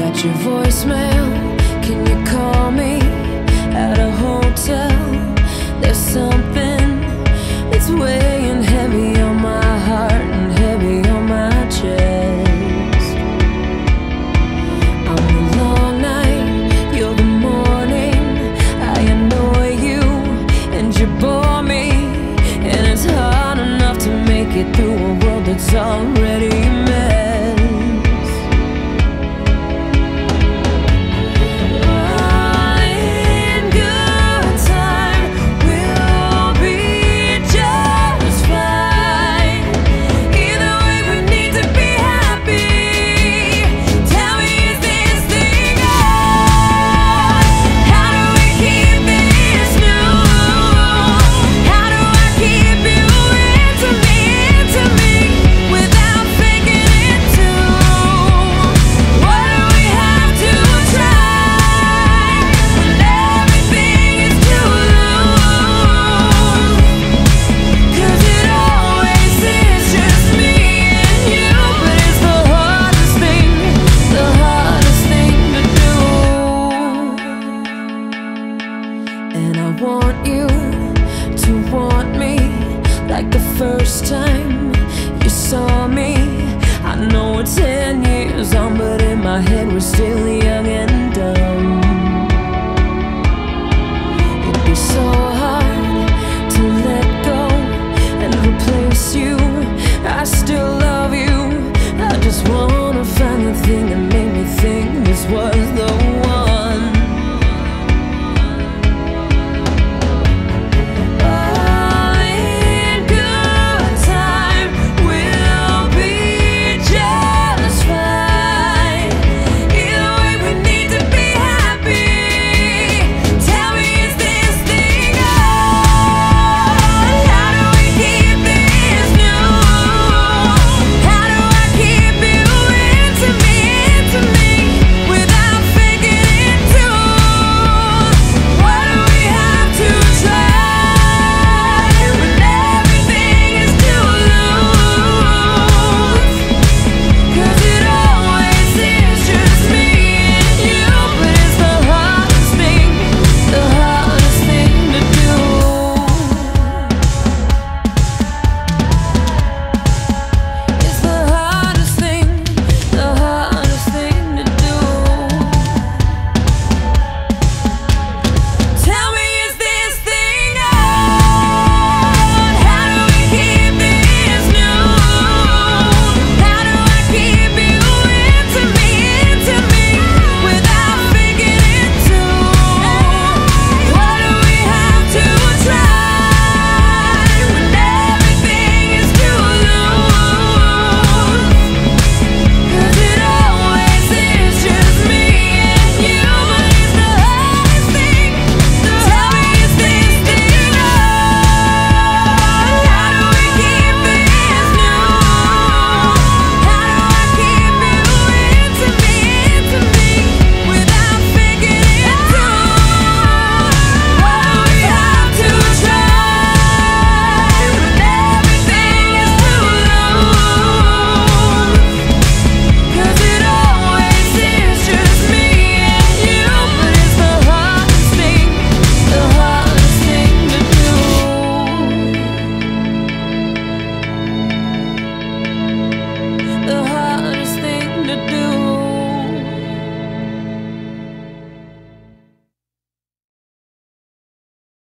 got your voicemail. Can you call me at a hotel? There's something. first time you saw me. I know it's ten years on, but in my head we're still